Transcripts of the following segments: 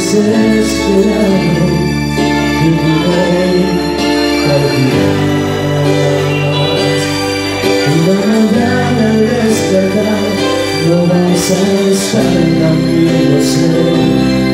desesperado. Que viviré Y la mañana al despertar. No vas a estar también lo sé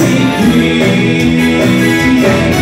see me.